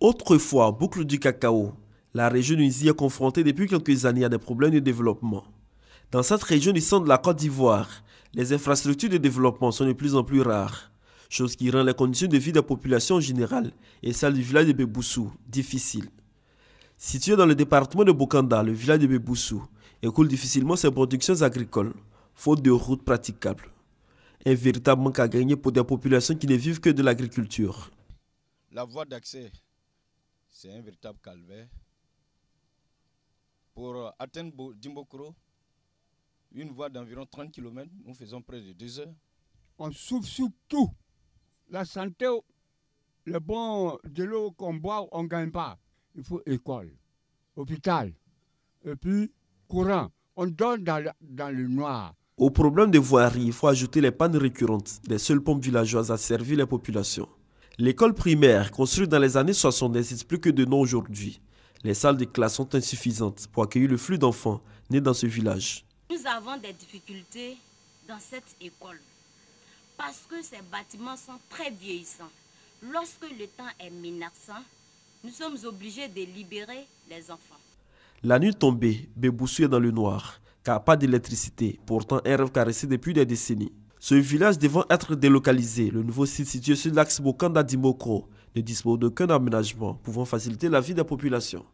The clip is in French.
Autrefois, boucle du cacao, la région Nizi est confrontée depuis quelques années à des problèmes de développement. Dans cette région du centre de la Côte d'Ivoire, les infrastructures de développement sont de plus en plus rares, chose qui rend les conditions de vie des populations en général et celle du village de Beboussou difficiles. Situé dans le département de Bokanda, le village de Beboussou écoule difficilement ses productions agricoles, faute de routes praticables. Un véritable manque à gagner pour des populations qui ne vivent que de l'agriculture. La voie d'accès, c'est un véritable calvaire. Pour atteindre Dimbokro, une voie d'environ 30 km, nous faisons près de 2 heures. On souffre surtout la santé, le bon de l'eau qu'on boit, on ne gagne pas. Il faut école, hôpital, et puis courant. On donne dans le, dans le noir. Au problème de voirie, il faut ajouter les pannes récurrentes des seules pompes villageoises à servir les populations. L'école primaire, construite dans les années 60, n'existe plus que de nom aujourd'hui. Les salles de classe sont insuffisantes pour accueillir le flux d'enfants nés dans ce village. Nous avons des difficultés dans cette école parce que ces bâtiments sont très vieillissants. Lorsque le temps est menaçant, nous sommes obligés de libérer les enfants. La nuit tombée, Béboussou est dans le noir, car pas d'électricité, pourtant un rêve caressé depuis des décennies. Ce village devant être délocalisé, le nouveau site situé sur l'axe Bokanda Dimokro ne dispose d'aucun aménagement pouvant faciliter la vie des populations.